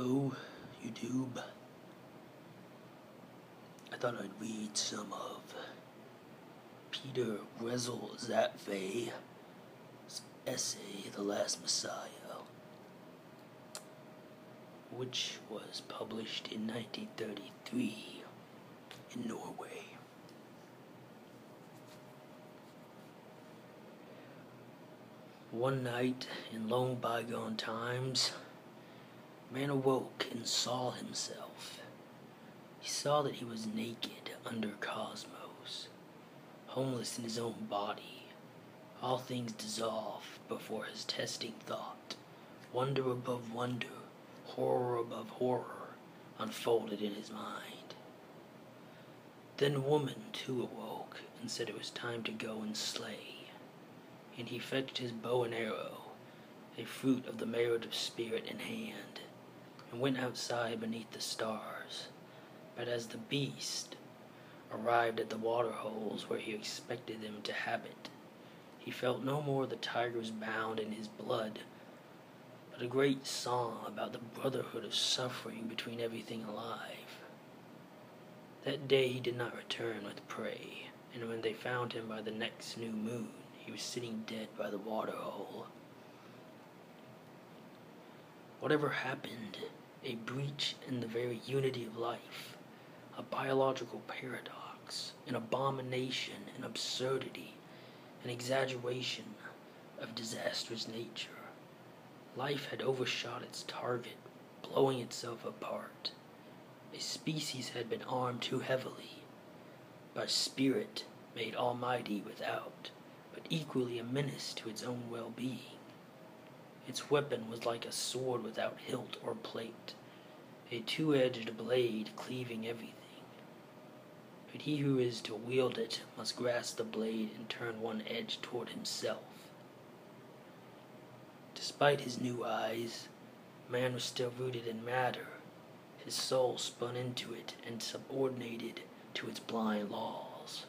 Hello, YouTube. I thought I'd read some of Peter Wessel Zapffe's essay, The Last Messiah, which was published in 1933 in Norway. One night in long bygone times, man awoke and saw himself. He saw that he was naked under cosmos, homeless in his own body. All things dissolve before his testing thought. Wonder above wonder, horror above horror, unfolded in his mind. Then woman too awoke and said it was time to go and slay and he fetched his bow and arrow, a fruit of the merit of spirit in hand, and went outside beneath the stars. But as the beast arrived at the water holes where he expected them to habit, he felt no more the tiger's bound in his blood, but a great song about the brotherhood of suffering between everything alive. That day he did not return with prey, and when they found him by the next new moon, he was sitting dead by the water hole. Whatever happened, a breach in the very unity of life, a biological paradox, an abomination, an absurdity, an exaggeration of disastrous nature. Life had overshot its target, blowing itself apart. A species had been armed too heavily by spirit made almighty without but equally a menace to its own well-being. Its weapon was like a sword without hilt or plate, a two-edged blade cleaving everything. But he who is to wield it must grasp the blade and turn one edge toward himself. Despite his new eyes, man was still rooted in matter. His soul spun into it and subordinated to its blind laws.